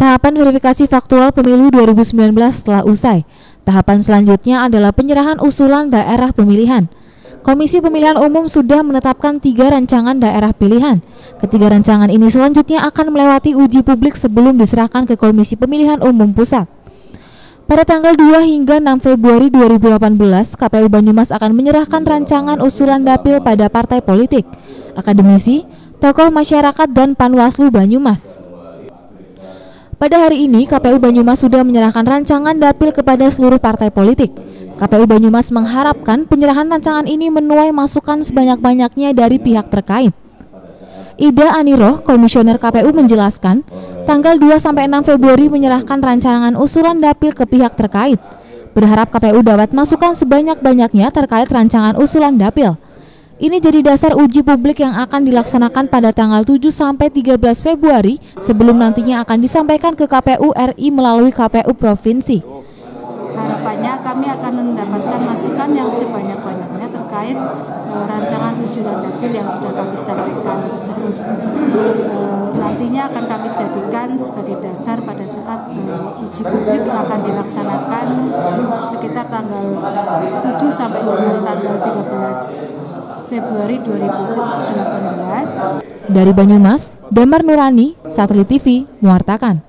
Tahapan verifikasi faktual pemilu 2019 telah usai. Tahapan selanjutnya adalah penyerahan usulan daerah pemilihan. Komisi Pemilihan Umum sudah menetapkan tiga rancangan daerah pilihan. Ketiga rancangan ini selanjutnya akan melewati uji publik sebelum diserahkan ke Komisi Pemilihan Umum Pusat. Pada tanggal 2 hingga 6 Februari 2018, KPU Banyumas akan menyerahkan rancangan usulan dapil pada partai politik, akademisi, tokoh masyarakat, dan Panwaslu Banyumas. Pada hari ini, KPU Banyumas sudah menyerahkan rancangan dapil kepada seluruh partai politik. KPU Banyumas mengharapkan penyerahan rancangan ini menuai masukan sebanyak-banyaknya dari pihak terkait. Ida Aniroh, Komisioner KPU menjelaskan, tanggal 2 sampai 6 Februari menyerahkan rancangan usulan dapil ke pihak terkait. Berharap KPU dapat masukan sebanyak-banyaknya terkait rancangan usulan dapil. Ini jadi dasar uji publik yang akan dilaksanakan pada tanggal 7 sampai 13 Februari sebelum nantinya akan disampaikan ke KPU RI melalui KPU provinsi harapannya kami akan mendapatkan masukan yang sebanyak-banyaknya terkait e, rancangan usulan dapil yang sudah kami sampaikan tersebut. E, nantinya akan kami jadikan sebagai dasar pada saat e, uji publik yang akan dilaksanakan sekitar tanggal 7 sampai dengan tanggal 13 Februari 2018. Dari Banyumas, Damar Nurani, Satelit TV, mewartakan.